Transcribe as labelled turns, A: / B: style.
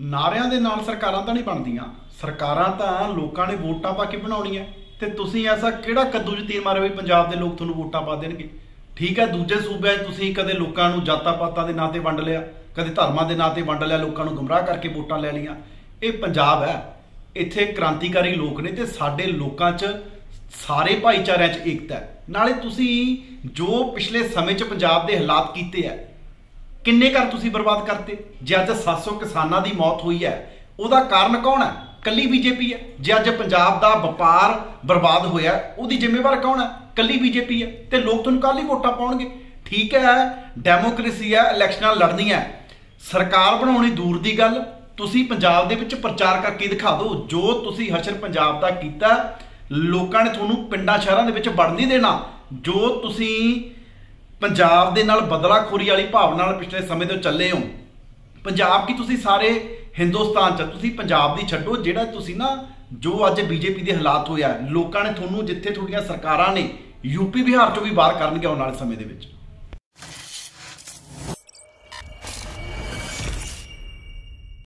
A: ਨਾਰਿਆਂ ਦੇ ਨਾਲ ਸਰਕਾਰਾਂ ਤਾਂ ਨਹੀਂ ਬਣਦੀਆਂ। ਸਰਕਾਰਾਂ ਤਾਂ ਲੋਕਾਂ ਨੇ ਵੋਟਾਂ ਪਾ ਕੇ ਬਣਾਉਣੀਆਂ। ਤੇ ਤੁਸੀਂ ਐਸਾ ਕਿਹੜਾ ਕੱਦੂ 'ਚ ਤੀਰ ਮਾਰੇ ਵੀ ਪੰਜਾਬ ਦੇ ਲੋਕ ਤੁਹਾਨੂੰ ਵੋਟਾਂ ਪਾ ਦੇਣਗੇ? ਠੀਕ ਹੈ, ਦੂਜੇ ਸੂਬਿਆਂ 'ਚ ਤੁਸੀਂ ਕਦੇ ਲੋਕਾਂ ਨੂੰ ਜਾਤਾਂ ਪਾਤਾਂ ਦੇ ਨਾਂ ਤੇ ਵੰਡ ਲਿਆ, ਕਦੇ ਧਰਮਾਂ ਦੇ ਨਾਂ ਤੇ ਵੰਡ ਲਿਆ, ਲੋਕਾਂ ਨੂੰ ਗੁੰਮਰਾਹ ਕਰਕੇ ਵੋਟਾਂ ਲੈ ਲਈਆਂ। ਇਹ ਪੰਜਾਬ ਹੈ। ਇੱਥੇ ਕ੍ਰਾਂਤੀਕਾਰੀ ਲੋਕ ਨੇ ਤੇ ਸਾਡੇ ਲੋਕਾਂ 'ਚ ਸਾਰੇ ਭਾਈਚਾਰਿਆਂ 'ਚ ਏਕਤਾ ਹੈ। ਨਾਲੇ ਤੁਸੀਂ ਜੋ ਪਿਛਲੇ ਸਮੇਂ 'ਚ ਪੰਜਾਬ ਦੇ ਹਾਲਾਤ ਕੀਤੇ ਆ ਕਿੰਨੇ ਘਰ ਤੁਸੀਂ ਬਰਬਾਦ ਕਰਤੇ? ਜੇ ਅੱਜ 700 ਕਿਸਾਨਾਂ ਦੀ ਮੌਤ ਹੋਈ ਹੈ, ਉਹਦਾ ਕਾਰਨ ਕੌਣ ਹੈ? ਕੱਲੀ ਬੀਜੇਪੀ ਹੈ। ਜੇ ਅੱਜ ਪੰਜਾਬ ਦਾ ਵਪਾਰ ਬਰਬਾਦ ਹੋਇਆ, ਉਹਦੀ ਜ਼ਿੰਮੇਵਾਰ ਕੌਣ ਹੈ? ਕੱਲੀ ਬੀਜੇਪੀ ਹੈ। ਤੇ ਲੋਕ ਤੁਹਾਨੂੰ ਕੱਲ ਹੀ ਵੋਟਾਂ ਪਾਉਣਗੇ। ਠੀਕ ਹੈ, ਡੈਮੋਕ੍ਰੇਸੀ ਹੈ, ਇਲੈਕਸ਼ਨਾਂ ਲੜਨੀਆਂ ਸਰਕਾਰ ਬਣਾਉਣੀ ਦੂਰ ਦੀ ਗੱਲ, ਤੁਸੀਂ ਪੰਜਾਬ ਦੇ ਵਿੱਚ ਪ੍ਰਚਾਰ ਕਰਕੇ ਦਿਖਾ ਦਿਓ। ਜੋ ਤੁਸੀਂ ਹਸ਼ਰ ਪੰਜਾਬ ਦਾ ਕੀਤਾ, ਲੋਕਾਂ ਨੇ ਤੁਹਾਨੂੰ ਪਿੰਡਾਂ, ਸ਼ਹਿਰਾਂ ਦੇ ਵਿੱਚ ਵੜਨ ਨਹੀਂ ਦੇਣਾ। ਜੋ ਤੁਸੀਂ ਪੰਜਾਬ ਦੇ ਨਾਲ ਬਦਲਾਖੋਰੀ ਵਾਲੀ ਭਾਵਨਾ ਨਾਲ ਪਿਛਲੇ ਸਮੇਂ ਤੋਂ ਚੱਲੇ ਹੋ। ਪੰਜਾਬ ਕੀ ਤੁਸੀਂ ਸਾਰੇ ਹਿੰਦੁਸਤਾਨ ਚ ਤੁਸੀਂ ਪੰਜਾਬ ਦੀ ਛੱਡੋ, ਜਿਹੜਾ ਤੁਸੀਂ ਨਾ ਜੋ ਅੱਜ ਬੀਜੇਪੀ ਦੇ ਹਾਲਾਤ ਹੋਇਆ ਲੋਕਾਂ ਨੇ ਤੁਹਾਨੂੰ ਜਿੱਥੇ ਤੁਹਾਡੀਆਂ ਸਰਕਾਰਾਂ ਨੇ ਯੂਪੀ ਬਿਹਾਰ ਚੋਂ ਵੀ ਬਾਹਰ ਕਰਨਗੇ ਆਉਣ ਵਾਲੇ ਸਮੇਂ ਦੇ ਵਿੱਚ।